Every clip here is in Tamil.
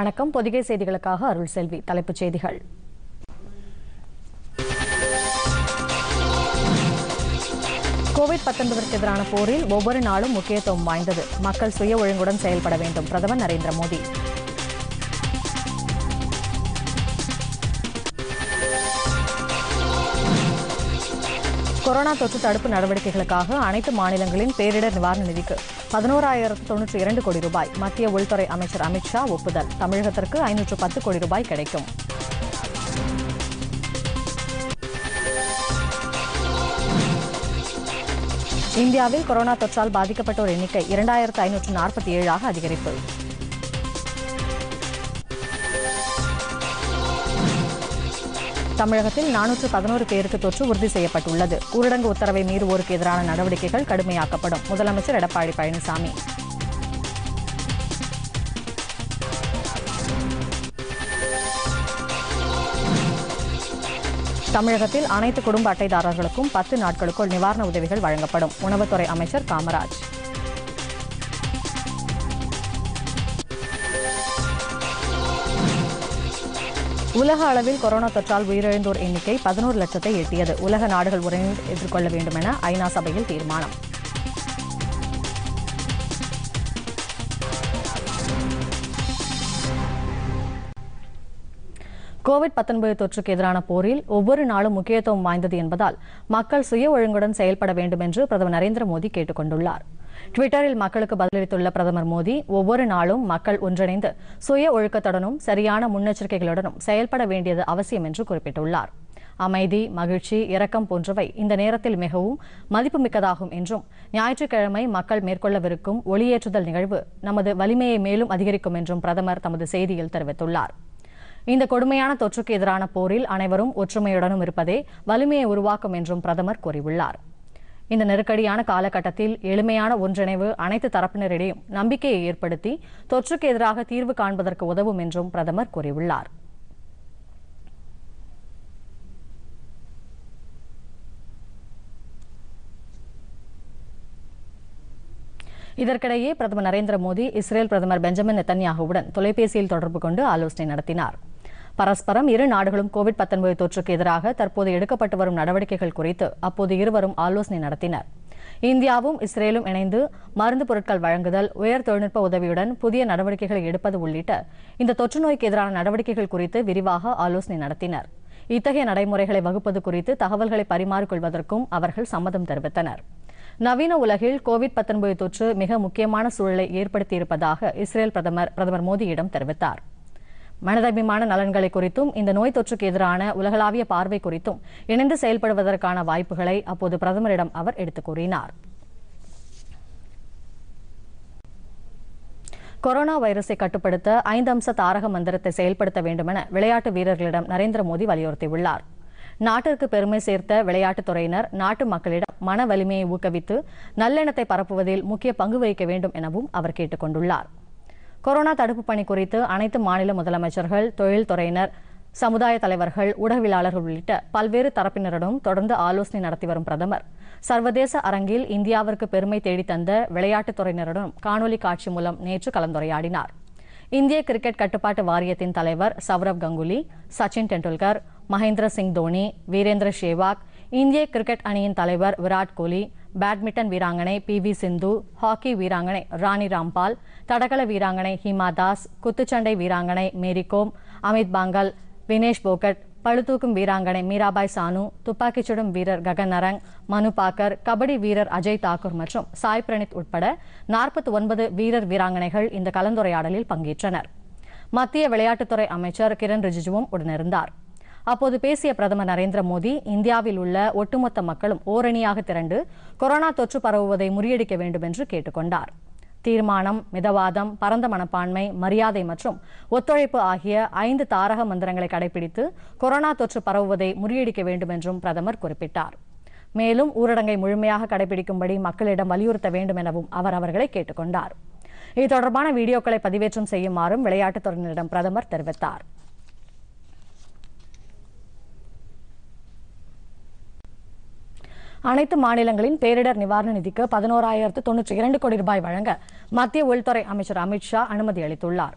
வணக்கம். பொதிகை செய்திகளுக்காக அருள் செல்வி தலைப்புச் செய்திகள். கோவிட் 19 எதிரான போரில் ஒவ்வொரு நாளும் முக்கியத்துவம் வாய்ந்தது. மக்கள் சுய ஒழுங்குடன் செயல்பட வேண்டும். பிரதமர் நரேந்திர மோடி. கொரோனா தொற்று தடுப்பு நடவடிக்கைகளுக்காக அனைத்து மாநிலங்களின் பேரிடர் நிவாரண நிதிக்கு பதினோராயிரத்து தொன்னூற்றி இரண்டு கோடி ரூபாய். மத்திய உள்துறை அமைச்சர் அமித்ஷா ஒப்புதல். தமிழகத்திற்கு ஐநூற்று பத்து கோடி ரூபாய் கிடைக்கும். இந்தியாவில் கொரோனா தொற்றால் பாதிக்கப்பட்டோர் எண்ணிக்கை இரண்டாயிரத்து ஐநூற்று நாற்பத்தி ஏழாக அதிகரிப்பு. தமிழகத்தில் நானூற்று பதினோரு பேருக்கு தொற்று உறுதி செய்யப்பட்டுள்ளது. ஊரடங்கு உத்தரவை மீறுவோருக்கு எதிரான நடவடிக்கைகள் கடுமையாக்கப்படும். முதலமைச்சர் எடப்பாடி பழனிசாமி. தமிழகத்தில் அனைத்து குடும்ப அட்டைதாரர்களுக்கும் பத்து நாட்களுக்குள் நிவாரண உதவிகள் வழங்கப்படும். உணவுத்துறை அமைச்சர் காமராஜ். உலக அளவில் கொரோனா தொற்றால் உயிரிழந்தோர் எண்ணிக்கை பதினோரு லட்சத்தை எட்டியது. உலக நாடுகள் உரையில் எதிர்கொள்ள வேண்டும் என ஐநா சபையில் தீர்மானம். கோவிட் 19 தொற்றுக்கு எதிரான போரில் ஒவ்வொரு நாளும் முக்கியத்துவம் வாய்ந்தது என்பதால் மக்கள் சுய ஒழுங்குடன் செயல்பட வேண்டும் என்று பிரதமர் நரேந்திர மோடி கேட்டுக் கொண்டுள்ளார். ட்விட்டரில் மக்களுக்கு பதிலளித்துள்ள பிரதமர் மோடி ஒவ்வொரு நாளும் மக்கள் ஒன்றிணைந்து சுய ஒழுக்கத்துடனும் சரியான முன்னெச்சரிக்கைகளுடனும் செயல்பட வேண்டியது அவசியம் என்று குறிப்பிட்டுள்ளார். அமைதி மகிழ்ச்சி இரக்கம் போன்றவை இந்த நேரத்தில் மிகவும் மதிப்புமிக்கதாகும் என்றும் ஞாயிற்றுக்கிழமை மக்கள் மேற்கொள்ளவிருக்கும் ஒளியேற்றுதல் நிகழ்வு நமது வலிமையை மேலும் அதிகரிக்கும் என்றும் பிரதமர் தமது செய்தியில் தெரிவித்துள்ளார். இந்த கொடுமையான தொற்றுக்கு எதிரான போரில் அனைவரும் ஒற்றுமையுடனும் இருப்பதே வலிமையை உருவாக்கும் என்றும் பிரதமர் கூறியுள்ளார். இந்த நெருக்கடியான காலகட்டத்தில் எளிமையான ஒன்றிணைவு அனைத்து தரப்பினரிடையும் நம்பிக்கையை ஏற்படுத்தி தொற்றுக்கு எதிராக தீர்வு காண்பதற்கு உதவும் என்றும் பிரதமர் கூறியுள்ளார். இதற்கிடையே பிரதமர் நரேந்திர மோடி இஸ்ரேல் பிரதமர் பெஞ்சமின் நெத்தன்யாகுவுடன் தொலைபேசியில் தொடர்பு கொண்டு ஆலோசனை நடத்தினார். பரஸ்பரம் இரு நாடுகளும் கோவிட் 19 தொற்றுக்கு எதிராக தற்போது எடுக்கப்பட்டு வரும் நடவடிக்கைகள் குறித்து அப்போது இருவரும் ஆலோசனை நடத்தினர். இந்தியாவும் இஸ்ரேலும் இணைந்து மருந்து பொருட்கள் வழங்குதல் உயர் தொழில்நுட்ப உதவியுடன் புதிய நடவடிக்கைகளை எடுப்பது உள்ளிட்ட இந்த தொற்று நோய்க்கு எதிரான நடவடிக்கைகள் குறித்து விரிவாக ஆலோசனை நடத்தினர். இத்தகைய நடைமுறைகளை வகுப்பது குறித்து தகவல்களை பரிமாறிக்கொள்வதற்கும் அவர்கள் சம்மதம் தெரிவித்தனர். நவீன உலகில் கோவிட் 19 தொற்று மிக முக்கியமான சூழலை ஏற்படுத்தியிருப்பதாக இஸ்ரேல் பிரதமர் பிரதமர் மோடியிடம் தெரிவித்தார். மனதபிமான நலன்களை குறித்தும் இந்த நோய் தொற்றுக்கு எதிரான உலகளாவிய பார்வை குறித்தும் இணைந்து செயல்படுவதற்கான வாய்ப்புகளை அப்போது பிரதமரிடம் அவர் எடுத்துக் கூறினார். கொரோனா வைரஸை கட்டுப்படுத்த ஐந்து அம்ச தாரக மந்திரத்தை செயல்படுத்த வேண்டுமென விளையாட்டு வீரர்களிடம் நரேந்திர மோடி வலியுறுத்தியுள்ளார். நாட்டிற்கு பெருமை சேர்த்த விளையாட்டுத் துறையினர் நாட்டு மக்களிடம் மன வலிமையை ஊக்குவித்து நல்லெண்ணத்தை பரப்புவதில் முக்கிய பங்கு வகிக்க வேண்டும் எனவும் அவர் கேட்டுக் கொண்டுள்ளார். கொரோனா தடுப்பு பணி குறித்து அனைத்து மாநில முதலமைச்சர்கள் தொழில்துறையினர் சமுதாய தலைவர்கள் ஊடகவியலாளர்கள் உள்ளிட்ட பல்வேறு தரப்பினரிடம் தொடர்ந்து ஆலோசனை நடத்தி வரும் பிரதமர். சர்வதேச அரங்கில் இந்தியாவிற்கு பெருமை தேடித்தந்த விளையாட்டுத் துறையினருடன் காணொலி காட்சி மூலம் நேற்று கலந்துரையாடினார். இந்திய கிரிக்கெட் கட்டுப்பாட்டு வாரியத்தின் தலைவர் சௌரவ் கங்குலி சச்சின் டெண்டுல்கர் மகேந்திர சிங் தோனி வீரேந்திர ஷேவாக் இந்திய கிரிக்கெட் அணியின் தலைவர் விராட் கோலி பேட்மிண்டன் வீராங்கனை பி வி சிந்து ஹாக்கி வீராங்கனை ராணி ராம்பால் தடகள வீராங்கனை ஹிமா தாஸ் குத்துச்சண்டை வீராங்கனை மேரிகோம் அமித் பாங்கல் வினேஷ் போகட் பழுதூக்கும் வீராங்கனை மீராபாய் சானு துப்பாக்கிச் சுடும் வீரர் ககன் நரங் மனு பாக்கர் கபடி வீரர் அஜய் தாக்கூர் மற்றும் சாய் பிரணீத் உட்பட நாற்பத்தி ஒன்பது வீரர் வீராங்கனைகள் இந்த கலந்துரையாடலில் பங்கேற்றனர். மத்திய விளையாட்டுத்துறை அமைச்சர் கிரண் ரிஜிஜுவும் உடனிருந்தார். அப்போது பேசிய பிரதமர் நரேந்திர மோடி இந்தியாவில் உள்ள ஒட்டுமொத்த மக்களும் ஓரணியாக திரண்டு கொரோனா தொற்று பரவுவதை முறியடிக்க வேண்டும் என்று கேட்டுக்கொண்டார். தீர்மானம் மிதவாதம் பரந்த மனப்பான்மை மரியாதை மற்றும் ஒத்துழைப்பு ஆகிய ஐந்து தாரக மந்திரங்களை கடைபிடித்து கொரோனா தொற்று பரவுவதை முறியடிக்க வேண்டும் என்றும் பிரதமர் குறிப்பிட்டார். மேலும் ஊரடங்கை முழுமையாக கடைபிடிக்கும்படி மக்களிடம் வலியுறுத்த வேண்டும் எனவும் அவர் அவர்களை கேட்டுக்கொண்டார். இது தொடர்பான வீடியோக்களை பதிவேற்றம் செய்யுமாறும் விளையாட்டுத் துறையினரிடம் பிரதமர் தெரிவித்தார். அனைத்து மாநிலங்களின் பேரிடர் நிவாரண நிதிக்கு பதினோராயிரத்து தொன்னூற்றி இரண்டு கோடி ரூபாய் வழங்க மத்திய உள்துறை அமைச்சர் அமித்ஷா அனுமதி அளித்துள்ளார்.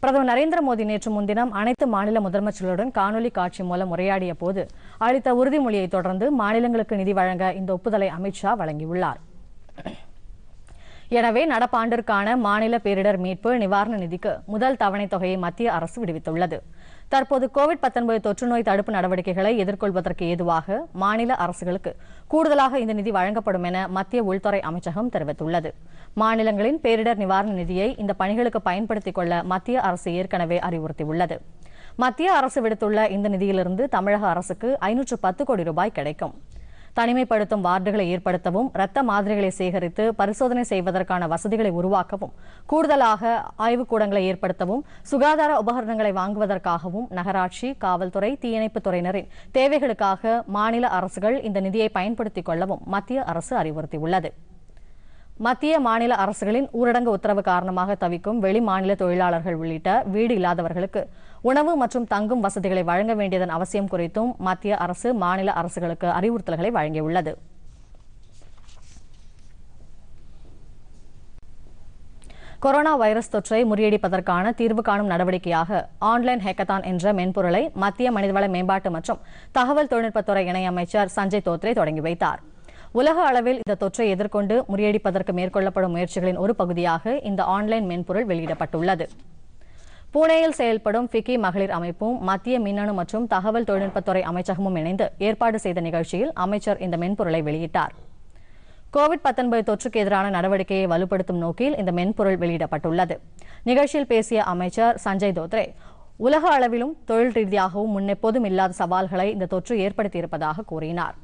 பிரதமர் நரேந்திர மோடி நேற்று முன்தினம் அனைத்து மாநில முதலமைச்சர்களுடன் காணொலி காட்சி மூலம் உரையாடிய போது அளித்த உறுதிமொழியை தொடர்ந்து மாநிலங்களுக்கு நிதி வழங்க இந்த ஒப்புதலை அமித்ஷா வழங்கியுள்ளார். எனவே நடப்பாண்டிற்கான மாநில பேரிடர் மீட்பு நிவாரண நிதிக்கு முதல் தவணைத் தொகையை மத்திய அரசு விடுவித்துள்ளது. தற்போது கோவிட் பத்தொன்பது தொற்றுநோய் தடுப்பு நடவடிக்கைகளை எதிர்கொள்வதற்கு ஏதுவாக மாநில அரசுகளுக்கு கூடுதலாக இந்த நிதி வழங்கப்படும் என மத்திய உள்துறை அமைச்சகம் தெரிவித்துள்ளது. மாநிலங்களின் பேரிடர் நிவாரண நிதியை இந்த பணிகளுக்கு பயன்படுத்திக் கொள்ள மத்திய அரசு ஏற்கனவே அறிவுறுத்தியுள்ளது. மத்திய அரசு விடுத்துள்ள இந்த நிதியிலிருந்து தமிழக அரசுக்கு ஐநூற்று பத்து கோடி ரூபாய் கிடைக்கும். தனிமைப்படுத்தும் வார்டுகளை ஏற்படுத்தவும் இரத்த மாதிரிகளை சேகரித்து பரிசோதனை செய்வதற்கான வசதிகளை உருவாக்கவும் கூடுதலாக ஆய்வுக்கூடங்களை ஏற்படுத்தவும் சுகாதார உபகரணங்களை வாங்குவதற்காகவும் நகராட்சி காவல்துறை தீயணைப்புத் துறையினரின் தேவைகளுக்காக மாநில அரசுகள் இந்த நிதியை பயன்படுத்திக் கொள்ளவும் மத்திய அரசு அறிவுறுத்தியுள்ளது. மத்திய மாநில அரசுகளின் ஊரடங்கு உத்தரவு காரணமாக தவிக்கும் வெளி மாநில தொழிலாளர்கள் உள்ளிட்ட வீடு இல்லாதவர்களுக்கு உணவு மற்றும் தங்கும் வசதிகளை வழங்க வேண்டியதன் அவசியம் குறித்தும் மத்திய அரசு மாநில அரசுகளுக்கு அறிவுறுத்தல்களை வழங்கியுள்ளது. கொரோனா வைரஸ் தொற்றை முறியடிப்பதற்கான தீர்வு காணும் நடவடிக்கையாக ஆன்லைன் ஹேக்கத்தான் என்ற மென்பொருளை மத்திய மனிதவள மேம்பாட்டு மற்றும் தகவல் தொழில்நுட்பத்துறை இணையமைச்சர் சஞ்சய் தோத்ரே தொடங்கி வைத்தார். உலக அளவில் இந்த தொற்றை எதிர்கொண்டு முறியடிப்பதற்கு மேற்கொள்ளப்படும் முயற்சிகளின் ஒரு பகுதியாக இந்த ஆன்லைன் மென்பொருள் வெளியிடப்பட்டுள்ளது. புனேயில் செயல்படும் ஃபிக்கி மகளிர் அமைப்பும் மத்திய மின்னணு மற்றும் தகவல் தொழில்நுட்பத்துறை அமைச்சகமும் இணைந்து ஏற்பாடு செய்த நிகழ்ச்சியில் அமைச்சர் இந்த மென்பொருளை வெளியிட்டார். கோவிட் 19 தொற்றுக்கு எதிரான நடவடிக்கையை வலுப்படுத்தும் நோக்கில் இந்த மென்பொருள் வெளியிடப்பட்டுள்ளது. நிகழ்ச்சியில் பேசிய அமைச்சர் சஞ்சய் தோத்ரே உலக அளவிலும் தொழில் ரீதியாகவும் முன்னெப்போதும் இல்லாத சவால்களை இந்த தொற்று ஏற்படுத்தியிருப்பதாக கூறினார்.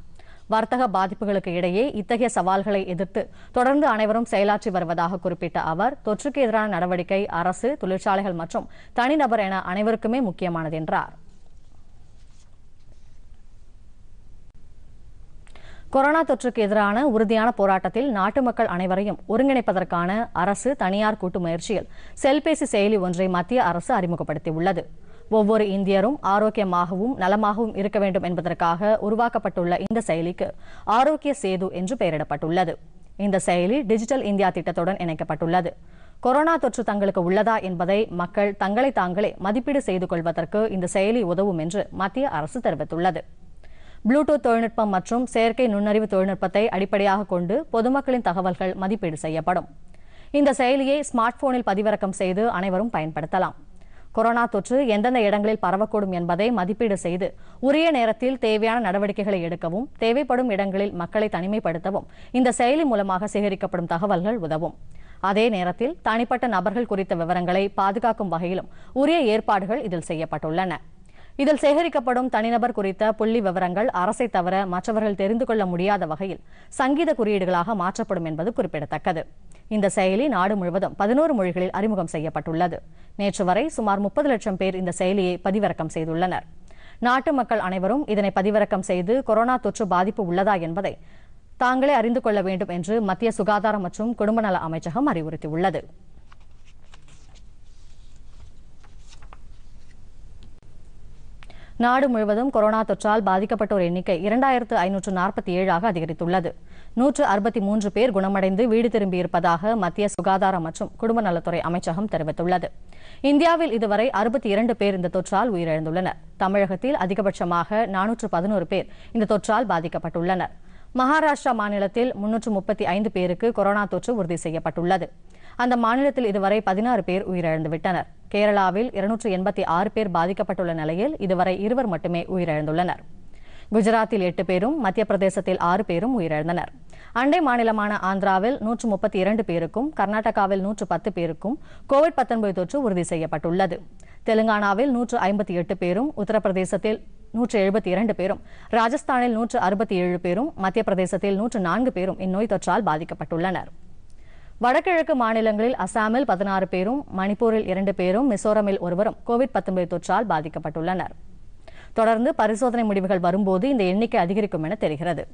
வர்த்தக பாதிப்புகளுக்கு இடையே இத்தகைய சவால்களை எதிர்த்து தொடர்ந்து அனைவரும் செயலாற்றி வருவதாக குறிப்பிட்ட அவர் தொற்றுக்கு எதிரான நடவடிக்கை அரசு தொழிற்சாலைகள் மற்றும் தனிநபர் என அனைவருக்குமே முக்கியமானது என்றார். கொரோனா தொற்றுக்கு எதிரான உறுதியான போராட்டத்தில் நாட்டு மக்கள் அனைவரையும் ஒருங்கிணைப்பதற்கான அரசு தனியார் கூட்டு முயற்சியில் செல்பேசி செயலி ஒன்றை மத்திய அரசு அறிமுகப்படுத்தியுள்ளது. ஒவ்வொரு இந்தியரும் ஆரோக்கியமாகவும் நலமாகவும் இருக்க வேண்டும் என்பதற்காக உருவாக்கப்பட்டுள்ள இந்த செயலிக்கு ஆரோக்கிய சேது என்று பெயரிடப்பட்டுள்ளது. இந்த செயலி டிஜிட்டல் இந்தியா திட்டத்துடன் இணைக்கப்பட்டுள்ளது. கொரோனா தொற்று தங்களுக்கு உள்ளதா என்பதை மக்கள் தங்களை தாங்களே மதிப்பீடு செய்து கொள்வதற்கு இந்த செயலி உதவும் என்று மத்திய அரசு தெரிவித்துள்ளது. ப்ளூடூத் தொழில்நுட்பம் மற்றும் செயற்கை நுண்ணறிவு தொழில்நுட்பத்தை அடிப்படையாக கொண்டு பொதுமக்களின் தகவல்கள் மதிப்பீடு செய்யப்படும். இந்த செயலியை ஸ்மார்ட் போனில் பதிவிறக்கம் செய்து அனைவரும் பயன்படுத்தலாம். கொரோனா தொற்று எந்தெந்த இடங்களில் பரவக்கூடும் என்பதை மதிப்பீடு செய்து உரிய நேரத்தில் தேவையான நடவடிக்கைகளை எடுக்கவும் தேவைப்படும் இடங்களில் மக்களை தனிமைப்படுத்தவும் இந்த செயலி மூலமாக சேகரிக்கப்படும் தகவல்கள் உதவும். அதே நேரத்தில் தனிப்பட்ட நபர்கள் குறித்த விவரங்களை பாதுகாக்கும் வகையிலும் உரிய ஏற்பாடுகள் இதில் செய்யப்பட்டுள்ளன. இதில் சேகரிக்கப்படும் தனிநபர் குறித்த புள்ளி விவரங்கள் அரசை தவிர மற்றவர்கள் தெரிந்து கொள்ள முடியாத வகையில் சங்கீத குறியீடுகளாக மாற்றப்படும் என்பது குறிப்பிடத்தக்கது. இந்த செயலி நாடு முழுவதும் பதினோரு மொழிகளில் அறிமுகம் செய்யப்பட்டுள்ளது. நேற்று வரை சுமார் முப்பது லட்சம் பேர் இந்த செயலியை பதிவிறக்கம் செய்துள்ளனர். நாட்டு மக்கள் அனைவரும் இதனை பதிவிறக்கம் செய்து கொரோனா தொற்று பாதிப்பு உள்ளதா என்பதை தாங்களே அறிந்து கொள்ள வேண்டும் என்று மத்திய சுகாதாரம் மற்றும் குடும்ப நல அமைச்சகம் அறிவுறுத்தியுள்ளது. நாடு முழுவதும் கொரோனா தொற்றால் பாதிக்கப்பட்டோர் எண்ணிக்கை இரண்டாயிரத்து ஐநூற்று நாற்பத்தி ஏழாக அதிகரித்துள்ளது. நூற்று அறுபத்தி மூன்று பேர் குணமடைந்து வீடு திரும்பியிருப்பதாக மத்திய சுகாதாரம் மற்றும் குடும்ப நலத்துறை அமைச்சகம் தெரிவித்துள்ளது. இந்தியாவில் இதுவரை அறுபத்தி இரண்டு பேர் இந்த தொற்றால் உயிரிழந்துள்ளனர். தமிழகத்தில் அதிகபட்சமாக நானூற்று பதினோரு பேர் இந்த தொற்றால் பாதிக்கப்பட்டுள்ளனர். மகாராஷ்டிரா மாநிலத்தில் முன்னூற்று முப்பத்தி ஐந்து பேருக்கு கொரோனா தொற்று உறுதி செய்யப்பட்டுள்ளது. அந்த மாநிலத்தில் இதுவரை பதினாறு பேர் உயிரிழந்துவிட்டனர். கேரளாவில் இருநூற்று எண்பத்தி ஆறு பேர் பாதிக்கப்பட்டுள்ள நிலையில் இதுவரை இருவர் மட்டுமே உயிரிழந்துள்ளனர். குஜராத்தில் எட்டு பேரும் மத்திய பிரதேசத்தில் ஆறு பேரும் உயிரிழந்தனர். அண்டை மாநிலமான ஆந்திராவில் நூற்று முப்பத்தி இரண்டு பேருக்கும் கர்நாடகாவில் நூற்று பத்து பேருக்கும் கோவிட் 19 தொற்று உறுதி செய்யப்பட்டுள்ளது. தெலுங்கானாவில் நூற்று ஐம்பத்தி எட்டு பேரும் உத்தரப்பிரதேசத்தில் நூற்று எழுபத்தி இரண்டு பேரும் ராஜஸ்தானில் நூற்று அறுபத்தி ஏழு பேரும் மத்திய பிரதேசத்தில் நூற்று நான்கு பேரும் இந்நோய் தொற்றால் பாதிக்கப்பட்டுள்ளனர். வடகிழக்கு மாநிலங்களில் அசாமில் பதினாறு பேரும் மணிப்பூரில் இரண்டு பேரும் மிசோரமில் ஒருவரும் கோவிட் 19 தொற்றால் பாதிக்கப்பட்டுள்ளனர். தொடர்ந்து பரிசோதனை முடிவுகள் வரும்போது இந்த எண்ணிக்கை அதிகரிக்கும் என தெரிகிறது.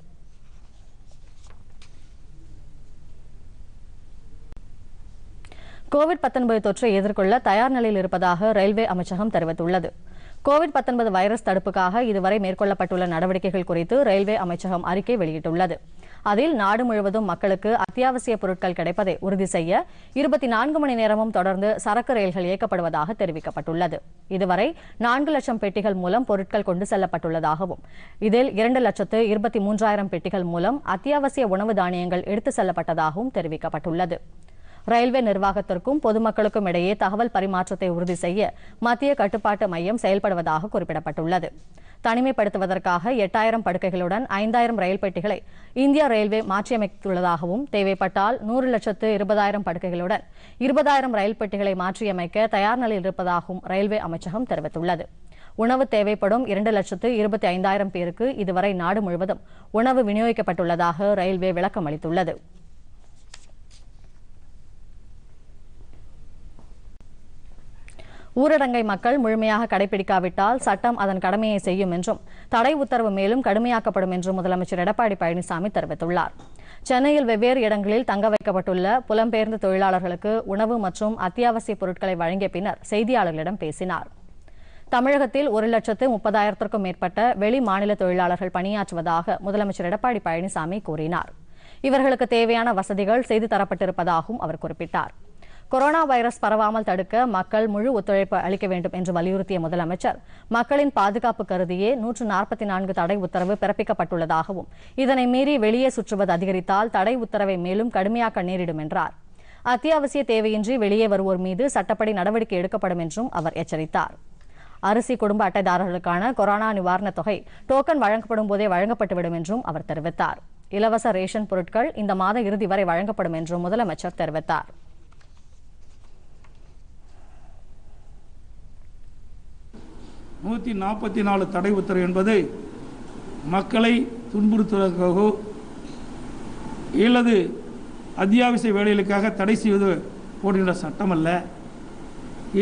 கோவிட் 19 தொற்றை எதிர்கொள்ள தயார் நிலையில் இருப்பதாக ரயில்வே அமைச்சகம் தெரிவித்துள்ளது. கோவிட் 19 வைரஸ் தடுப்புக்காக இதுவரை மேற்கொள்ளப்பட்டுள்ள நடவடிக்கைகள் குறித்து ரயில்வே அமைச்சகம் அறிக்கை வெளியிட்டுள்ளது. அதில் நாடு முழுவதும் மக்களுக்கு அத்தியாவசிய பொருட்கள் கிடைப்பதை உறுதி செய்ய இருபத்தி நான்கு மணி நேரமும் தொடர்ந்து சரக்கு ரயில்கள் இயக்கப்படுவதாக தெரிவிக்கப்பட்டுள்ளது. இதுவரை நான்கு லட்சம் பெட்டிகள் மூலம் பொருட்கள் கொண்டு செல்லப்பட்டுள்ளதாகவும் இதில் இரண்டு லட்சத்து இருபத்தி மூன்றாயிரம் பெட்டிகள் மூலம் அத்தியாவசிய உணவு தானியங்கள் எடுத்து செல்லப்பட்டதாகவும் தெரிவிக்கப்பட்டுள்ளது. ரயில்வே நிர்வாகத்திற்கும் பொதுமக்களுக்கும் இடையே தகவல் பரிமாற்றத்தை உறுதி செய்ய மத்திய கட்டுப்பாட்டு மையம் செயல்படுவதாக குறிப்பிடப்பட்டுள்ளது. தனிமைப்படுத்துவதற்காக எட்டாயிரம் படுக்கைகளுடன் ஐந்தாயிரம் ரயில் பெட்டிகளை இந்தியா ரயில்வே மாற்றியமைத்துள்ளதாகவும் தேவைப்பட்டால் நூறு லட்சத்து இருபதாயிரம் படுக்கைகளுடன் இருபதாயிரம் ரயில் பெட்டிகளை மாற்றியமைக்க தயார் நிலையில் இருப்பதாகவும் ரயில்வே அமைச்சகம் தெரிவித்துள்ளது. உணவு தேவைப்படும் இரண்டு லட்சத்து இருபத்தி ஐந்தாயிரம் பேருக்கு இதுவரை நாடு முழுவதும் உணவு விநியோகிக்கப்பட்டுள்ளதாக ரயில்வே விளக்கம் அளித்துள்ளது ஊரடங்கை மக்கள் முழுமையாக கடைபிடிக்காவிட்டால் சட்டம் அதன் கடமையை செய்யும் என்றும் தடை உத்தரவு மேலும் கடுமையாக்கப்படும் என்றும் முதலமைச்சர் எடப்பாடி பழனிசாமி தெரிவித்துள்ளார். சென்னையில் வெவ்வேறு இடங்களில் தங்க வைக்கப்பட்டுள்ள புலம்பெயர்ந்த தொழிலாளர்களுக்கு உணவு மற்றும் அத்தியாவசிய பொருட்களை வழங்கிய பின்னர் செய்தியாளர்களிடம் பேசினார். தமிழகத்தில் ஒரு லட்சத்து முப்பதாயிரத்திற்கும் மேற்பட்ட வெளி மாநில தொழிலாளர்கள் பணியாற்றுவதாக முதலமைச்சர் எடப்பாடி பழனிசாமி கூறினார். இவர்களுக்கு தேவையான வசதிகள் செய்து தரப்பட்டிருப்பதாகவும் அவர் குறிப்பிட்டார். கொரோனா வைரஸ் பரவாமல் தடுக்க மக்கள் முழு ஒத்துழைப்பு அளிக்க வேண்டும் என்று வலியுறுத்திய முதலமைச்சர் மக்களின் பாதுகாப்பு கருதியே நூற்று நாற்பத்தி நான்கு தடை உத்தரவு பிறப்பிக்கப்பட்டுள்ளதாகவும் இதனை மீறி வெளியே சுற்றுவது அதிகரித்தால் தடை உத்தரவை மேலும் கடுமையாக்க நேரிடும் என்றார். அத்தியாவசிய தேவையின்றி வெளியே வருவோர் மீது சட்டப்படி நடவடிக்கை எடுக்கப்படும் என்றும் அவர் எச்சரித்தார். அரிசி குடும்ப அட்டைதாரர்களுக்கான கொரோனா நிவாரணத் தொகை டோக்கன் வழங்கப்படும் போதே வழங்கப்பட்டுவிடும் என்றும் அவர் தெரிவித்தார். இலவச ரேஷன் பொருட்கள் இந்த மாத இறுதி வரை வழங்கப்படும் என்றும் முதலமைச்சர் தெரிவித்தார். நூற்றி நாற்பத்தி நாலு தடை உத்தரவு என்பது மக்களை துன்புறுத்துவதற்காகவோ இல்லது அத்தியாவசிய வேலைகளுக்காக தடை செய்வது போடுகின்ற சட்டம் அல்ல.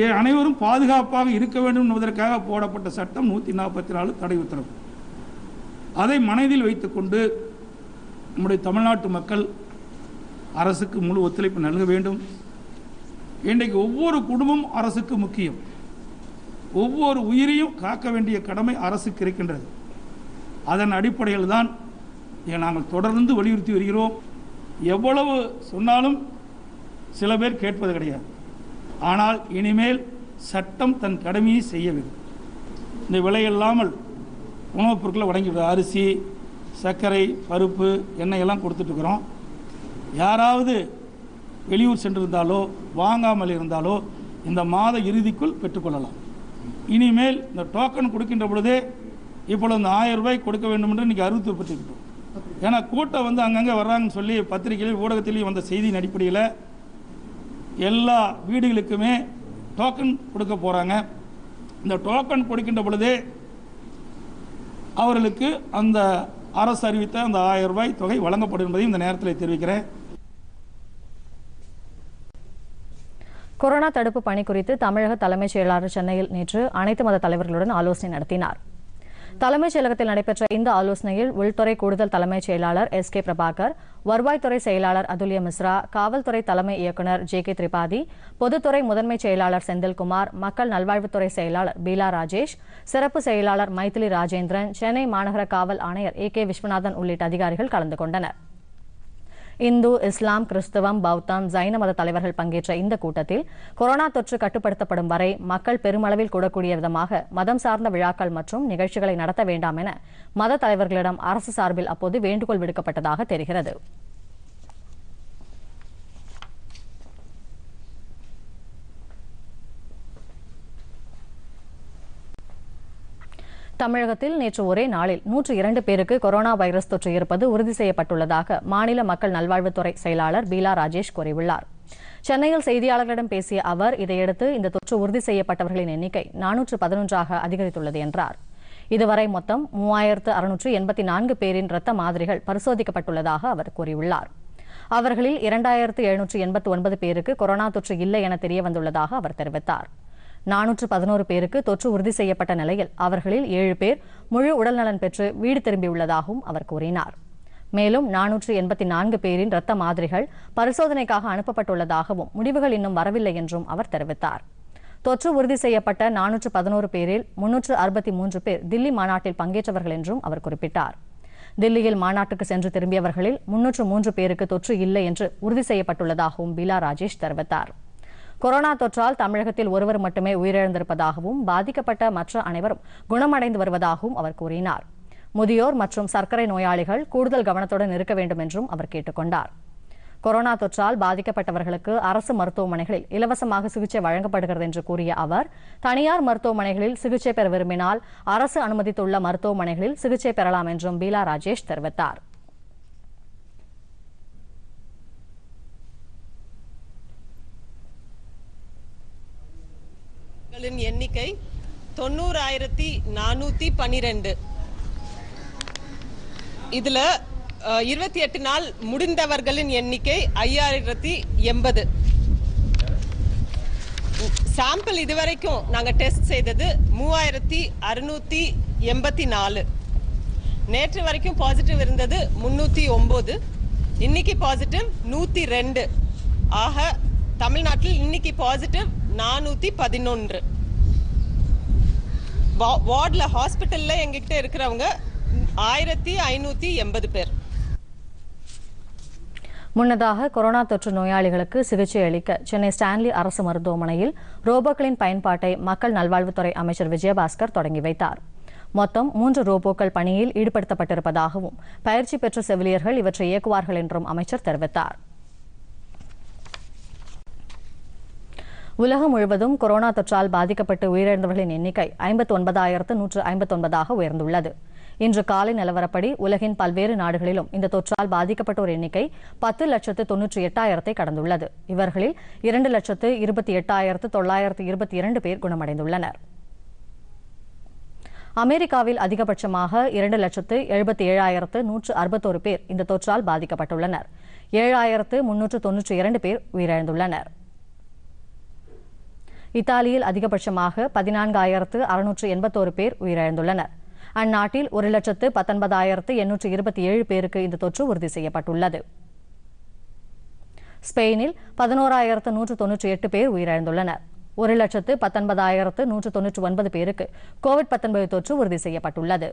ஏ அனைவரும் பாதுகாப்பாக இருக்க வேண்டும் என்பதற்காக போடப்பட்ட சட்டம் நூற்றி நாற்பத்தி நாலு தடை உத்தரவு. அதை மனதில் வைத்துக்கொண்டு நம்முடைய தமிழ்நாட்டு மக்கள் அரசுக்கு முழு ஒத்துழைப்பு நல்க வேண்டும். இன்றைக்கு ஒவ்வொரு குடும்பம் அரசுக்கு முக்கியம். ஒவ்வொரு உயிரையும் காக்க வேண்டிய கடமை அரசுக்கு இருக்கின்றது. அதன் அடிப்படையில் தான் நாங்கள் தொடர்ந்து வலியுறுத்தி வருகிறோம். எவ்வளவு சொன்னாலும் சில பேர் கேட்பது கிடையாது. ஆனால் இனிமேல் சட்டம் தன் கடமையை செய்ய வேண்டும் இந்த விலை இல்லாமல் உணவுப் பொருட்களை வழங்கிவிடுது அரிசி சர்க்கரை பருப்பு எண்ணெய் எல்லாம் கொடுத்துட்ருக்குறோம். யாராவது வெளியூர் சென்றிருந்தாலோ வாங்காமல் இருந்தாலோ இந்த மாத இறுதிக்குள் பெற்றுக்கொள்ளலாம். இனிமேல் இந்த டோக்கன் கொடுக்கின்ற பொழுதே இப்பொழுது இந்த ஆயிரம் ரூபாய் கொடுக்க வேண்டும் என்று இன்றைக்கி அறிவித்துப்பட்டுக்கிட்டோம் ஏன்னா கூட்டம் வந்து அங்கங்கே வர்றாங்கன்னு சொல்லி பத்திரிகையிலையும் ஊடகத்திலையும் வந்த செய்தியின் அடிப்படையில் எல்லா வீடுகளுக்குமே டோக்கன் கொடுக்க போகிறாங்க இந்த டோக்கன் கொடுக்கின்ற பொழுதே அவர்களுக்கு அந்த அரசு அறிவித்த அந்த ஆயிரம் ரூபாய் தொகை வழங்கப்படும் என்பதையும் இந்த நேரத்தில் தெரிவிக்கிறேன். கொரோனா தடுப்பு பணி குறித்து தமிழக தலைமைச் செயலாளர் சென்னையில் நேற்று அனைத்து மத தலைவர்களுடன் ஆலோசனை நடத்தினார். தலைமைச் செயலகத்தில் நடைபெற்ற இந்த ஆலோசனையில் உள்துறை கூடுதல் தலைமைச் செயலாளர் எஸ் கே பிரபாகர் வருவாய்த்துறை செயலாளர் அதுல்ய மிஸ்ரா காவல்துறை தலைமை இயக்குநர் ஜே கே திரிபாதி பொதுத்துறை முதன்மைச் செயலாளர் செந்தில்குமார் மக்கள் நல்வாழ்வுத்துறை செயலாளர் பீலா ராஜேஷ் சிறப்பு செயலாளர் மைத்திலி ராஜேந்திரன் சென்னை மாநகர காவல் ஆணையர் ஏ கே விஸ்வநாதன் உள்ளிட்ட அதிகாரிகள் கலந்து கொண்டனா் இந்து இஸ்லாம் கிறிஸ்தவம் பௌத்தம் ஜைன மத தலைவர்கள் பங்கேற்ற இந்த கூட்டத்தில் கொரோனா தொற்று கட்டுப்படுத்தப்படும் வரை மக்கள் பெருமளவில் கூடக்கூடிய விதமாக மதம் சார்ந்த விழாக்கள் மற்றும் நிகழ்ச்சிகளை நடத்த வேண்டாம் என மத தலைவர்களிடம் அரசு சார்பில் அப்போது வேண்டுகோள் விடுக்கப்பட்டதாக தெரிகிறது. தமிழகத்தில் நேற்று ஒரே நாளில் நூற்று இரண்டு பேருக்கு கொரோனா வைரஸ் தொற்று இருப்பது உறுதி செய்யப்பட்டுள்ளதாக மாநில மக்கள் நல்வாழ்வுத்துறை செயலாளர் பீலா ராஜேஷ் கூறியுள்ளார். சென்னையில் செய்தியாளர்களிடம் பேசிய அவர் இதையடுத்து இந்த தொற்று உறுதி செய்யப்பட்டவர்களின் எண்ணிக்கை நானூற்று பதினொன்றாக அதிகரித்துள்ளது என்றார். இதுவரை மொத்தம் மூவாயிரத்து அறுநூற்று எண்பத்தி நான்கு பேரின் இரத்த மாதிரிகள் பரிசோதிக்கப்பட்டுள்ளதாக அவர் கூறியுள்ளார். அவர்களில் இரண்டாயிரத்து எழுநூற்று எண்பத்தி ஒன்பது பேருக்கு கொரோனா தொற்று இல்லை என தெரியவந்துள்ளதாக அவர் தெரிவித்தார். நானூற்று பதினோரு பேருக்கு தொற்று உறுதி செய்யப்பட்ட நிலையில் அவர்களில் ஏழு பேர் முழு உடல்நலன் பெற்று வீடு திரும்பியுள்ளதாகவும் அவர் கூறினார். மேலும் நானூற்று எண்பத்தி நான்கு பேரின் இரத்த மாதிரிகள் பரிசோதனைக்காக அனுப்பப்பட்டுள்ளதாகவும் முடிவுகள் இன்னும் வரவில்லை என்றும் அவர் தெரிவித்தார். தொற்று உறுதி செய்யப்பட்ட நானூற்று பதினோரு பேரில் முன்னூற்று அறுபத்தி மூன்று பேர் தில்லி மாநாட்டில் பங்கேற்றவர்கள் என்றும் அவர் குறிப்பிட்டார். தில்லியில் மாநாட்டுக்கு சென்று திரும்பியவர்களில் முன்னூற்று மூன்று பேருக்கு தொற்று இல்லை என்று உறுதி செய்யப்பட்டுள்ளதாகவும் பீலா ராஜேஷ் தெரிவித்தார். கொரோனா தொற்றால் தமிழகத்தில் ஒருவர் மட்டுமே உயிரிழந்திருப்பதாகவும் பாதிக்கப்பட்ட மற்ற அனைவரும் குணமடைந்து வருவதாகவும் அவர் கூறினார். முதியோர் மற்றும் சர்க்கரை நோயாளிகள் கூடுதல் கவனத்துடன் இருக்க வேண்டும் என்றும் அவர் கேட்டுக்கொண்டார் கொரோனா தொற்றால் பாதிக்கப்பட்டவர்களுக்கு அரசு மருத்துவமனைகளில் இலவசமாக சிகிச்சை வழங்கப்படுகிறது என்று கூறிய அவர் தனியார் மருத்துவமனைகளில் சிகிச்சை பெற விரும்பினால் அரசு அனுமதித்துள்ள மருத்துவமனைகளில் சிகிச்சை பெறலாம் என்றும் பீலா ராஜேஷ் தெரிவித்தார். வாக்காளர்களின் எண்ணிக்கை தொண்ணூறாயிரத்தி நானூத்தி பனிரெண்டு இதுல இருபத்தி எட்டு நாள் முடிந்தவர்களின் எண்ணிக்கை ஐயாயிரத்தி எண்பது. சாம்பிள் இதுவரைக்கும் நாங்க டெஸ்ட் செய்தது மூவாயிரத்தி அறுநூத்தி எண்பத்தி நாலு. நேற்று வரைக்கும் பாசிட்டிவ் இருந்தது முன்னூத்தி ஒன்பது இன்னைக்கு பாசிட்டிவ் நூத்தி ரெண்டு. ஆக தமிழ்நாட்டில் இன்னைக்கு பாசிட்டிவ் நானூத்தி பதினொன்று. வார்டில் ஹாஸ்பிட்டலில் எங்ககிட்ட இருக்கிறவங்க ஆயிரத்தி ஐநூத்தி எண்பது பேர். முன்னதாக கொரோனா தொற்று நோயாளிகளுக்கு சிகிச்சை அளிக்க சென்னை ஸ்டான்லி அரசு மருத்துவமனையில் ரோபோக்களின் பயன்பாட்டை மக்கள் நல்வாழ்வுத்துறை அமைச்சர் விஜயபாஸ்கர் தொடங்கி வைத்தார். மொத்தம் மூன்று ரோபோக்கள் பணியில் ஈடுபடுத்தப்பட்டிருப்பதாகவும் பயிற்சி பெற்ற செவிலியர்கள் இவற்றை இயக்குவார்கள் என்றும் அமைச்சர் தெரிவித்தார். உலகம் முழுவதும் கொரோனா தொற்றால் பாதிக்கப்பட்டு உயிரிழந்தவர்களின் எண்ணிக்கை ஐம்பத்தி ஒன்பதாயிரத்து நூற்று ஐம்பத்தொன்பதாக உயர்ந்துள்ளது. இன்று காலை நிலவரப்படி உலகின் பல்வேறு நாடுகளிலும் இந்த தொற்றால் பாதிக்கப்பட்டோர் எண்ணிக்கை பத்து லட்சத்து தொன்னூற்றி எட்டாயிரத்தை கடந்துள்ளது. இவர்களில் இரண்டு லட்சத்து இருபத்தி எட்டாயிரத்து தொள்ளாயிரத்து இருபத்தி இரண்டு பேர் குணமடைந்துள்ளனர். அமெரிக்காவில் அதிகபட்சமாக இரண்டு லட்சத்து எழுபத்தி ஏழாயிரத்து நூற்று அறுபத்தோரு பேர் இந்த தொற்றால் பாதிக்கப்பட்டுள்ளனர். ஏழாயிரத்து முன்னூற்று தொன்னூற்றி இரண்டு பேர் உயிரிழந்துள்ளனர். இத்தாலியில் அதிகபட்சமாக பதினான்காயிரத்து அறுநூற்று எண்பத்தோரு பேர் உயிரிழந்துள்ளனர். அந்நாட்டில் ஒரு லட்சத்து பத்தொன்பதாயிரத்து எண்ணூற்று இருபத்தி ஏழு பேருக்கு இந்த தொற்று உறுதி செய்யப்பட்டுள்ளது. ஸ்பெயினில் பதினோராயிரத்து நூற்று தொன்னூற்றி எட்டு பேர் உயிரிழந்துள்ளனர். ஒரு லட்சத்து பத்தொன்பதாயிரத்து நூற்று தொன்னூற்று ஒன்பது பேருக்கு கோவிட் பத்தொன்பது தொற்று உறுதி செய்யப்பட்டுள்ளது.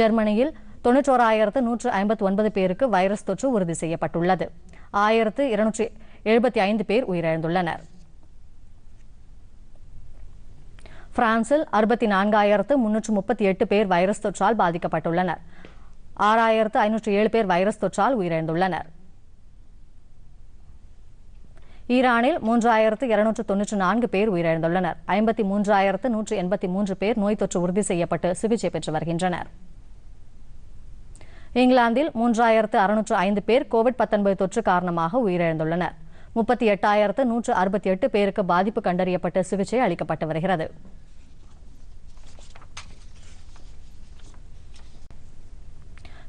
ஜெர்மனியில் தொன்னூற்றோராயிரத்து நூற்று ஐம்பத்தி ஒன்பது பேருக்கு வைரஸ் தொற்று உறுதி செய்யப்பட்டுள்ளது. ஆயிரத்து இருநூற்றி எழுபத்தி ஐந்து பேர் உயிரிழந்துள்ளனர். பிரான்சில் அறுபத்தி நான்காயிரத்து முன்னூற்று முப்பத்தி எட்டு பேர் வைரஸ் தொற்றால் பாதிக்கப்பட்டுள்ளனர். ஆறாயிரத்து ஐநூற்று ஏழு பேர் வைரஸ் தொற்றால் உயிரிழந்துள்ளனர். ஈரானில் மூன்றாயிரத்து இருநூற்று தொன்னூற்று நான்கு பேர் உயிரிழந்துள்ளனர். ஐம்பத்தி மூன்றாயிரத்து நூற்று எண்பத்தி மூன்று பேர் நோய் தொற்று உறுதி செய்யப்பட்டு சிகிச்சை பெற்று வருகின்றனர். இங்கிலாந்தில் மூன்றாயிரத்து அறுநூற்று ஐந்து பேர் கோவிட் பத்தொன்பது தொற்று காரணமாக உயிரிழந்துள்ளனர். முப்பத்தி எட்டாயிரத்து நூற்று அறுபத்தி எட்டு பேருக்கு பாதிப்பு கண்டறியப்பட்டு சிகிச்சை அளிக்கப்பட்டு வருகிறது.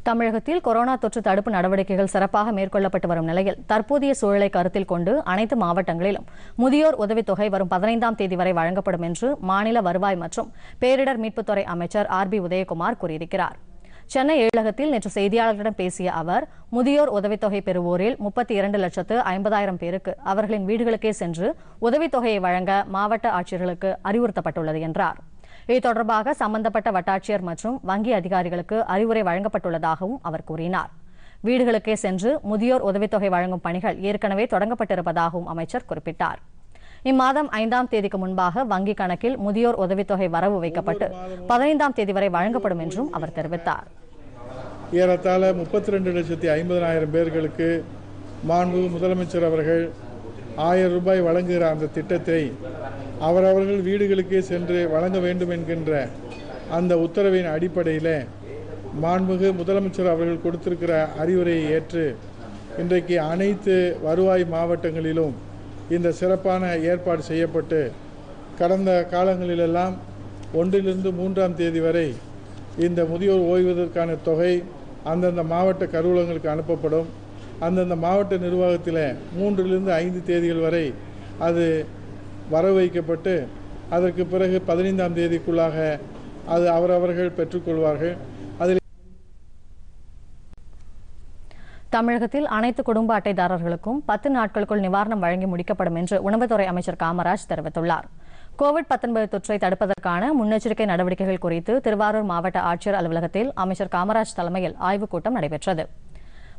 தமிழகத்தில் கொரோனா தொற்று தடுப்பு நடவடிக்கைகள் சிறப்பாக மேற்கொள்ளப்பட்டு வரும் நிலையில் தற்போதைய சூழலை கருத்தில் கொண்டு அனைத்து மாவட்டங்களிலும் முதியோர் உதவித்தொகை வரும் பதினைந்தாம் தேதி வரை வழங்கப்படும் என்று மாநில வருவாய் மற்றும் பேரிடர் மீட்புத்துறை அமைச்சர் ஆர் பி உதயகுமார் கூறியிருக்கிறார். சென்னை ஏழகத்தில் நேற்று செய்தியாளர்களிடம் பேசிய அவர் முதியோர் உதவித்தொகை பெறுவோரில் முப்பத்தி இரண்டு லட்சத்து ஐம்பதாயிரம் பேருக்கு அவர்களின் வீடுகளுக்கே சென்று உதவித்தொகையை வழங்க மாவட்ட ஆட்சியர்களுக்கு அறிவுறுத்தப்பட்டுள்ளது என்றார். இது தொடர்பாக சம்பந்தப்பட்ட வட்டாட்சியர் மற்றும் வங்கி அதிகாரிகளுக்கு அறிவுரை வழங்கப்பட்டுள்ளதாகவும் அவர் கூறினார். வீடுகளுக்கே சென்று முதியோர் உதவித்தொகை வழங்கும் பணிகள் ஏற்கனவே தொடங்கப்பட்டிருப்பதாகவும் அமைச்சர் குறிப்பிட்டார். இம்மாதம் ஐந்தாம் தேதிக்கு முன்பாக வங்கி கணக்கில் முதியோர் உதவித்தொகை வரவு வைக்கப்பட்டு பதினைந்தாம் தேதி வரை வழங்கப்படும் என்றும் அவர் தெரிவித்தார். ஏறத்தாழ முப்பத்தி ரெண்டு லட்சத்தி ஐம்பதனாயிரம் பேர்களுக்கு மாண்பு முதலமைச்சர் அவர்கள் ஆயிரம் ரூபாய் வழங்குகிற அந்த திட்டத்தை அவரவர்கள் வீடுகளுக்கே சென்று வழங்க வேண்டும் என்கின்ற அந்த உத்தரவின் அடிப்படையில் மாண்புமிகு முதலமைச்சர் அவர்கள் கொடுத்திருக்கிற அறிவுரையை ஏற்று இன்றைக்கு அனைத்து வருவாய் மாவட்டங்களிலும் இந்த சிறப்பான ஏற்பாடு செய்யப்பட்டு கடந்த காலங்களிலெல்லாம் ஒன்றிலிருந்து மூன்றாம் தேதி வரை இந்த முதியோர் ஓய்வதற்கான தொகை அந்தந்த மாவட்ட கருவூலங்களுக்கு அனுப்பப்படும். அந்தந்த மாவட்ட நிர்வாகத்தில் மூன்றிலிருந்து ஐந்து தேதிகள் வரை அது வர வைக்கப்பட்டு அதற்கு பிறகு பதினைந்தாம் தேதிக்குள்ளாக அது அவரவர்கள் பெற்றுக்கொள்வார்கள் அதில் தமிழகத்தில் அனைத்து குடும்ப அட்டைதாரர்களுக்கும் பத்து நாட்களுக்குள் நிவாரணம் வழங்கி முடிக்கப்படும் என்று உணவுத்துறை அமைச்சர் காமராஜ் தெரிவித்துள்ளார். கோவிட் 19 தொற்றை தடுப்பதற்கான முன்னெச்சரிக்கை நடவடிக்கைகள் குறித்து திருவாரூர் மாவட்ட ஆட்சியர் அலுவலகத்தில் அமைச்சர் காமராஜ் தலைமையில் ஆய்வுக் கூட்டம் நடைபெற்றது.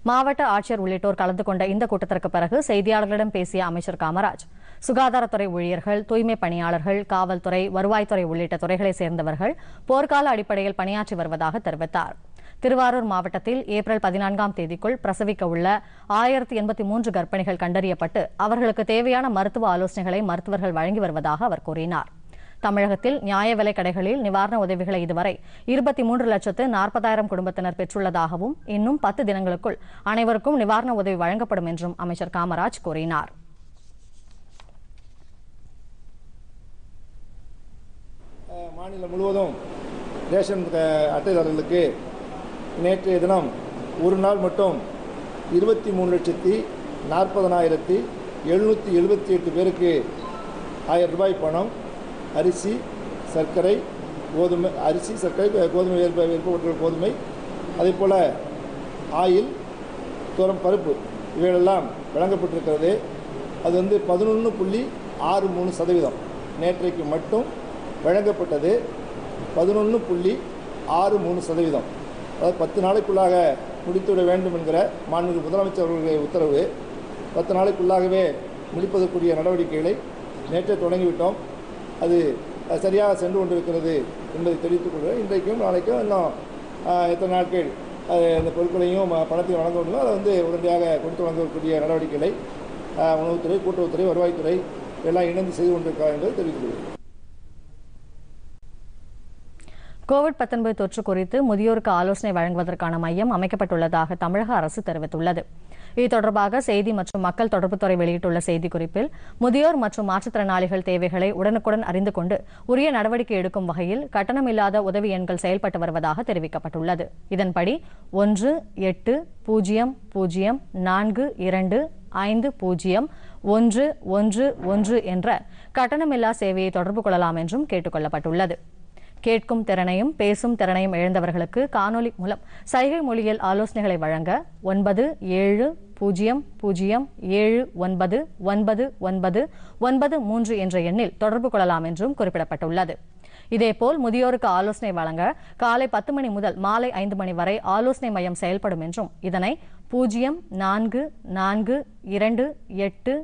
மாவட்ட ஆட்சியர் உள்ளிட்டோர் கலந்து கொண்ட இந்த கூட்டத்திற்கு பிறகு செய்தியாளர்களிடம் பேசிய அமைச்சர் காமராஜ் சுகாதாரத்துறை ஊழியர்கள் தூய்மை பணியாளர்கள் காவல்துறை வருவாய்த்துறை உள்ளிட்ட துறைகளைச் சேர்ந்தவர்கள் போர்க்கால அடிப்படையில் பணியாற்றி வருவதாக தெரிவித்தார். திருவாரூர் மாவட்டத்தில் ஏப்ரல் பதினான்காம் தேதிக்குள் பிரசவிக்க உள்ள ஆயிரத்தி எண்பத்தி மூன்று கர்ப்பிணிகள் கண்டறியப்பட்டு அவர்களுக்கு தேவையான மருத்துவ ஆலோசனைகளை மருத்துவர்கள் வழங்கி வருவதாக அவர் கூறினார். தமிழகத்தில் நியாய விலை கடைகளில் நிவாரண உதவிகளை இதுவரை இருபத்தி மூன்று லட்சத்து நாற்பதாயிரம் குடும்பத்தினர் பெற்றுள்ளதாகவும் இன்னும் பத்து தினங்களுக்குள் அனைவருக்கும் நிவாரண உதவி வழங்கப்படும் என்றும் அமைச்சர் காமராஜ் கூறினார். மாநிலம் முழுவதும் ரேஷன் அட்டைதாரர்களுக்கு நேற்றைய தினம் ஒரு நாள் மட்டும் இருபத்தி மூணு லட்சத்தி நாற்பதனாயிரத்தி எழுநூற்றி எழுபத்தி எட்டு பேருக்கு ஆயிரம் ரூபாய் பணம் அரிசி சர்க்கரை கோதுமை அரிசி சர்க்கரை கோதுமை விற்ப விற்பப்பட்டுள்ள கோதுமை அதே போல் ஆயில் துரம் பருப்பு இவைகளெல்லாம் வழங்கப்பட்டிருக்கிறது. அது வந்து பதினொன்று புள்ளி ஆறு மூணு சதவீதம் நேற்றைக்கு மட்டும் வழங்கப்பட்டது. பதினொன்று புள்ளி ஆறு மூணு சதவீதம். அதாவது பத்து நாளைக்குள்ளாக முடித்துவிட வேண்டும் என்கிற மாண்புமிகு முதலமைச்சர் அவர்களுடைய உத்தரவு. பத்து நாளைக்குள்ளாகவே முடிப்பதற்குரிய நடவடிக்கைகளை நேற்றே தொடங்கிவிட்டோம். அது சரியாக சென்று கொண்டிருக்கிறது என்பதை தெரிவித்துக் கொள்கிறேன். இன்றைக்கும் நாளைக்கும் இன்னும் எத்தனை நாட்கள் அந்த இந்த பொருட்களையும் பணத்தையும் வழங்க முடியுமோ அதை வந்து உடனடியாக கொடுத்து வழங்கக்கூடிய நடவடிக்கைகளை உணவுத்துறை கூட்டுறவுத்துறை வருவாய்த்துறை எல்லாம் இணைந்து செய்து கொண்டிருக்கிறார் என்பதை தெரிவித்துக் கொள்கிறேன். கோவிட் 19 தொற்று குறித்து முதியோருக்கு ஆலோசனை வழங்குவதற்கான மையம் அமைக்கப்பட்டுள்ளதாக தமிழக அரசு தெரிவித்துள்ளது. இது தொடர்பாக செய்தி மற்றும் மக்கள் தொடர்புத்துறை வெளியிட்டுள்ள செய்திக்குறிப்பில் முதியோர் மற்றும் மாற்றுத்திறனாளிகள் தேவைகளை உடனுக்குடன் அறிந்து கொண்டு உரிய நடவடிக்கை எடுக்கும் வகையில் கட்டணமில்லாத உதவி எண்கள் செயல்பட்டு வருவதாக தெரிவிக்கப்பட்டுள்ளது. இதன்படி ஒன்று எட்டு பூஜ்ஜியம் பூஜ்ஜியம் நான்கு இரண்டு ஐந்து பூஜ்ஜியம் ஒன்று ஒன்று ஒன்று என்ற கட்டணமில்லா சேவையை தொடர்பு கொள்ளலாம் என்றும் கேட்டுக் கொள்ளப்பட்டுள்ளது கேட்கும் திறனையும் பேசும் திறனையும் இழந்தவர்களுக்கு காணொலி மூலம் சைகை மொழியில் ஆலோசனைகளை வழங்க ஒன்பது ஏழு பூஜ்ஜியம் பூஜ்ஜியம் ஏழு ஒன்பது ஒன்பது ஒன்பது ஒன்பது மூன்று என்ற எண்ணில் தொடர்பு கொள்ளலாம் என்றும் குறிப்பிடப்பட்டுள்ளது. இதேபோல் முதியோருக்கு ஆலோசனை வழங்க காலை பத்து மணி முதல் மாலை ஐந்து மணி வரை ஆலோசனை மையம் செயல்படும் என்றும் இதனை பூஜ்ஜியம் நான்கு நான்கு இரண்டு எட்டு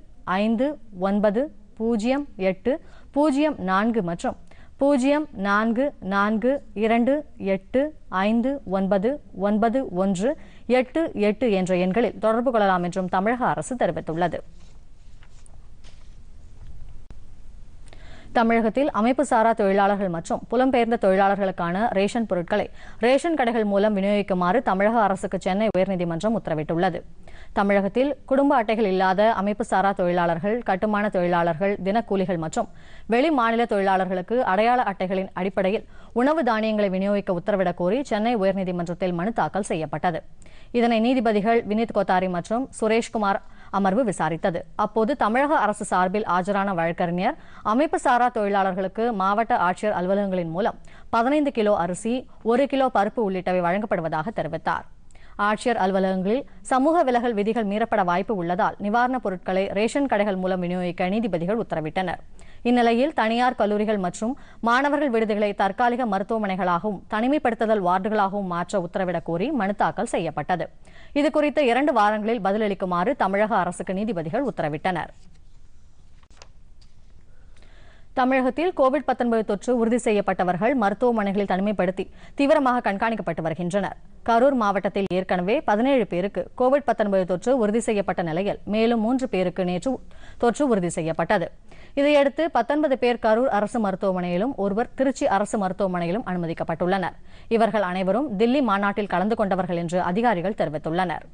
ஐந்து ஒன்பது பூஜ்ஜியம் எட்டு பூஜ்ஜியம் நான்கு மற்றும் பூஜ்ஜியம் நான்கு நான்கு இரண்டு எட்டு ஐந்து ஒன்பது ஒன்பது ஒன்று எட்டு எட்டு என்ற எண்களில் தொடர்பு கொள்ளலாம் என்றும் தமிழக அரசு தெரிவித்துள்ளது. தமிழகத்தில் அமைப்பு சாரா தொழிலாளர்கள் மற்றும் புலம்பெயர்ந்த தொழிலாளர்களுக்கான ரேஷன் பொருட்களை ரேஷன் கடைகள் மூலம் விநியோகிக்குமாறு தமிழக அரசுக்கு சென்னை உயர்நீதிமன்றம் உத்தரவிட்டுள்ளது. தமிழகத்தில் குடும்ப அட்டைகள் இல்லாத அமைப்பு சாரா தொழிலாளர்கள் கட்டுமான தொழிலாளர்கள் தினக்கூலிகள் மற்றும் வெளி மாநில தொழிலாளர்களுக்கு அடையாள அட்டைகளின் அடிப்படையில் உணவு தானியங்களை விநியோகிக்க உத்தரவிடக் கோரி சென்னை உயர்நீதிமன்றத்தில் மனு தாக்கல் செய்யப்பட்டது. இதனை நீதிபதிகள் வினித் கோத்தாரி மற்றும் சுரேஷ்குமார் அமர்வு விசாரித்தது. அப்போது தமிழக அரசு சார்பில் ஆஜரான வழக்கறிஞர் அமைப்பு சாரா தொழிலாளர்களுக்கு மாவட்ட ஆட்சியர் அலுவலகங்களின் மூலம் பதினைந்து கிலோ அரிசி ஒரு கிலோ பருப்பு உள்ளிட்டவை வழங்கப்படுவதாக தெரிவித்தார். ஆட்சியர் அலுவலகங்களில் சமூக விலகல் விதிகள் மீறப்பட வாய்ப்பு உள்ளதால் நிவாரணப் பொருட்களை ரேஷன் கடைகள் மூலம் விநியோகிக்க நீதிபதிகள் உத்தரவிட்டனர். இந்நிலையில் தனியார் கல்லூரிகள் மற்றும் மாணவர்கள் விடுதிகளை தற்காலிக மருத்துவமனைகளாகவும் தனிமைப்படுத்துதல் வார்டுகளாகவும் மாற்ற உத்தரவிடக் கோரி மனு தாக்கல் செய்யப்பட்டது. இதுகுறித்து இரண்டு வாரங்களில் பதிலளிக்குமாறு தமிழக அரசுக்கு நீதிபதிகள் உத்தரவிட்டனர். தமிழகத்தில் கோவிட் 19 தொற்று உறுதி செய்யப்பட்டவர்கள் மருத்துவமனைகளில் தனிமைப்படுத்தி தீவிரமாக கண்காணிக்கப்பட்டு வருகின்றனர். கரூர் மாவட்டத்தில் ஏற்கனவே பதினேழு பேருக்கு கோவிட் 19 தொற்று உறுதி செய்யப்பட்ட நிலையில் மேலும் மூன்று பேருக்கு நேற்று தொற்று உறுதி செய்யப்பட்டது. இதையடுத்து பத்தொன்பது பேர் கரூர் அரசு மருத்துவமனையிலும் ஒருவர் திருச்சி அரசு மருத்துவமனையிலும் அனுமதிக்கப்பட்டுள்ளனர். இவர்கள் அனைவரும் தில்லி மாநாட்டில் கலந்து கொண்டவர்கள் என்று அதிகாரிகள் தெரிவித்துள்ளனர்.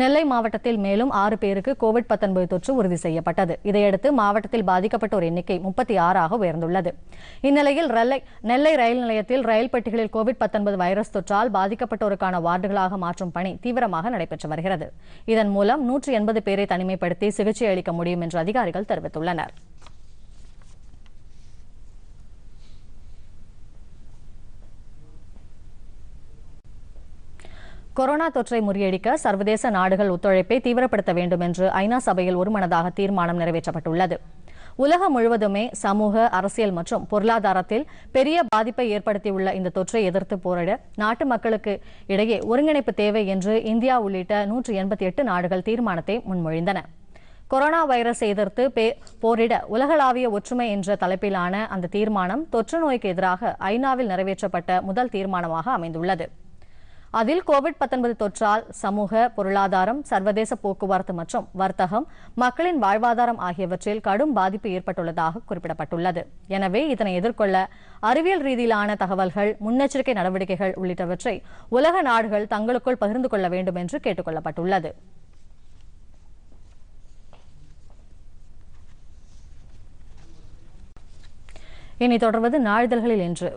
நெல்லை மாவட்டத்தில் மேலும் ஆறு பேருக்கு கோவிட் 19 தொற்று உறுதி செய்யப்பட்டது. இதையடுத்து மாவட்டத்தில் பாதிக்கப்பட்டோர் எண்ணிக்கை முப்பத்தி ஆறாக உயர்ந்துள்ளது. இந்நிலையில் நெல்லை நெல்லை ரயில் நிலையத்தில் ரயில் பெட்டிகளில் கோவிட் 19 வைரஸ் தொற்றால் பாதிக்கப்பட்டோருக்கான வார்டுகளாக மாற்றும் பணி தீவிரமாக நடைபெற்று வருகிறது. இதன் மூலம் நூற்றி எண்பது பேரை தனிமைப்படுத்தி சிகிச்சை அளிக்க முடியும் என்று அதிகாரிகள் தெரிவித்துள்ளனர். கொரோனா தொற்றை முறியடிக்க சர்வதேச நாடுகள் ஒத்துழைப்பை தீவிரப்படுத்த வேண்டும் என்று ஐநா சபையில் ஒருமனதாக தீர்மானம் நிறைவேற்றப்பட்டுள்ளது. உலகம் முழுவதுமே சமூக அரசியல் மற்றும் பொருளாதாரத்தில் பெரிய பாதிப்பை ஏற்படுத்தியுள்ள இந்த தொற்றை எதிர்த்து போரிட நாட்டு மக்களுக்கு இடையே ஒருங்கிணைப்பு தேவை என்று இந்தியா உள்ளிட்ட நூற்று எண்பத்தி எட்டு நாடுகள் தீர்மானத்தை முன்மொழிந்தன. கொரோனா வைரஸை எதிர்த்து பே- போரிட உலகளாவிய ஒற்றுமை என்ற தலைப்பிலான அந்த தீர்மானம் தொற்று நோய்க்கு எதிராக ஐநாவில் நிறைவேற்றப்பட்ட முதல் தீர்மானமாக அமைந்துள்ளது. அதில் கோவிட் 19 தொற்றால் சமூக பொருளாதாரம் சர்வதேச போக்குவரத்து மற்றும் வர்த்தகம் மக்களின் வாழ்வாதாரம் ஆகியவற்றில் கடும் பாதிப்பு ஏற்பட்டுள்ளதாக குறிப்பிடப்பட்டுள்ளது. எனவே இதனை எதிர்கொள்ள அறிவியல் ரீதியிலான தகவல்கள் முன்னெச்சரிக்கை நடவடிக்கைகள் உள்ளிட்டவற்றை உலக நாடுகள் தங்களுக்குள் பகிர்ந்து கொள்ள வேண்டும் என்று கேட்டுக் கொள்ளப்பட்டுள்ளது இனி தொடர்வது நாளிதழ்களில் இன்று.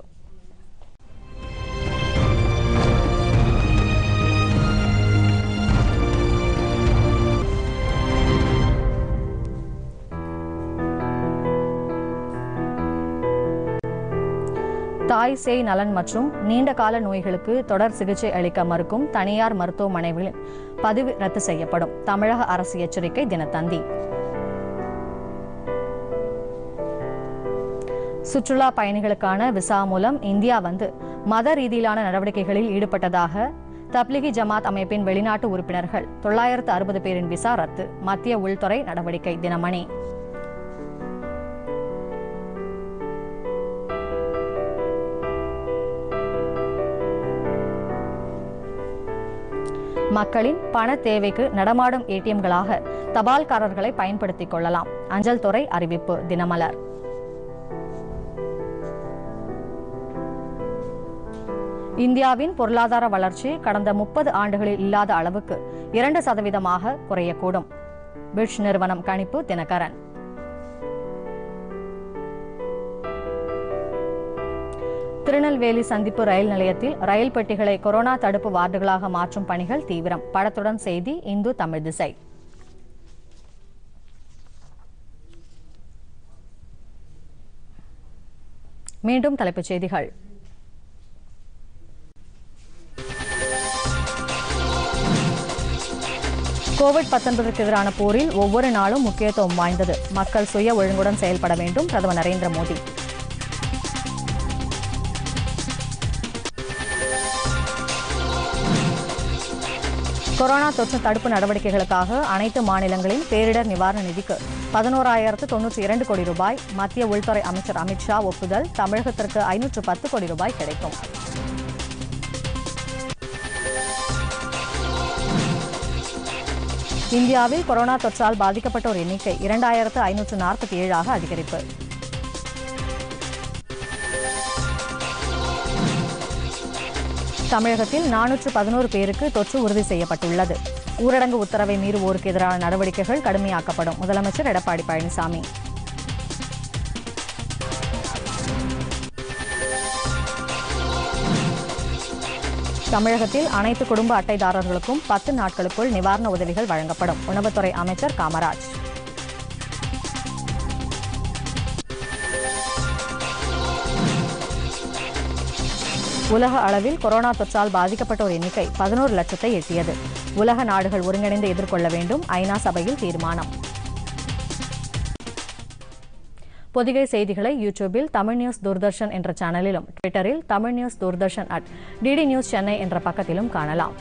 தாய் சேய் நலன் மற்றும் நீண்ட கால நோய்களுக்கு தொடர் சிகிச்சை அளிக்க மறுக்கும் தனியார் மருத்துவமனைகளில் பதிவு ரத்து செய்யப்படும். தமிழக அரசு எச்சரிக்கை தினத்தந்தி. சுற்றுலா பயணிகளுக்கான விசா மூலம் இந்தியா வந்து மத ரீதியிலான நடவடிக்கைகளில் ஈடுபட்டதாக தப்லிகி ஜமாத் அமைப்பின் வெளிநாட்டு உறுப்பினர்கள் தொள்ளாயிரத்து அறுபது பேரின் விசா ரத்து. மத்திய உள்துறை நடவடிக்கை தினமணி. மக்களின் பண தேவைக்கு நடமாடும் ஏடிஎம்களாக தபால்காரர்களை பயன்படுத்திக் கொள்ளலாம். அஞ்சல் துறை அறிவிப்பு தினமலர். இந்தியாவின் பொருளாதார வளர்ச்சி கடந்த முப்பது ஆண்டுகளில் இல்லாத அளவுக்கு இரண்டு சதவீதமாக குறையக்கூடும். பிட்ச் நிறுவனம் கணிப்பு தினகரன். திருநெல்வேலி சந்திப்பு ரயில் நிலையத்தில் ரயில் பெட்டிகளை கொரோனா தடுப்பு வார்டுகளாக மாற்றும் பணிகள் தீவிரம். படத்துடன் செய்தி இந்து தமிழ் திசை. மீண்டும் தலைப்புச் செய்திகள். கோவிட் 19க்கு எதிரான போரில் ஒவ்வொரு நாளும் முக்கியத்துவம் வாய்ந்தது. மக்கள் சுய ஒழுங்குடன் செயல்பட வேண்டும் பிரதமர் நரேந்திர மோடி. கொரோனா தொற்று தடுப்பு நடவடிக்கைகளுக்காக அனைத்து மாநிலங்களின் பேரிடர் நிவாரண நிதிக்கு பதினோராயிரத்து தொன்னூற்றி இரண்டு கோடி ரூபாய். மத்திய உள்துறை அமைச்சர் அமித்ஷா ஒப்புதல். தமிழகத்திற்கு ஐநூற்று பத்து கோடி ரூபாய் கிடைக்கும். இந்தியாவில் கொரோனா தொற்றால் பாதிக்கப்பட்டோர் எண்ணிக்கை இரண்டாயிரத்து ஐநூற்று நாற்பத்தி ஏழாக அதிகரிப்பு. தமிழகத்தில் நானூற்று பதினோரு பேருக்கு தொற்று உறுதி செய்யப்பட்டுள்ளது. ஊரடங்கு உத்தரவை மீறுவோருக்கு எதிரான நடவடிக்கைகள் கடுமையாக்கப்படும். முதலமைச்சர் எடப்பாடி பழனிசாமி. தமிழகத்தில் அனைத்து குடும்ப அட்டைதாரர்களுக்கும் பத்து நாட்களுக்குள் நிவாரண உதவிகள் வழங்கப்படும். உணவுத்துறை அமைச்சர் காமராஜ். உலக அளவில் கொரோனா தொற்றால் பாதிக்கப்பட்டோர் எண்ணிக்கை பதினோரு லட்சத்தை எட்டியது. உலக நாடுகள் ஒருங்கிணைந்து எதிர்கொள்ள வேண்டும். ஐநா சபையில் தீர்மானம். பொதிகை செய்திகளை யூடியூபில் தமிழ் நியூஸ் தூர்தர்ஷன் என்ற சேனலிலும் ட்விட்டரில் Tamil news Doordarshan at DD news Chennai என்ற பக்கத்திலும் காணலாம்.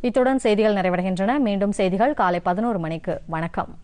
இத்துடன் செய்திகள் நிறைவடைகின்றன. மீண்டும் செய்திகள் காலை பதினோரு மணிக்கு. வணக்கம்.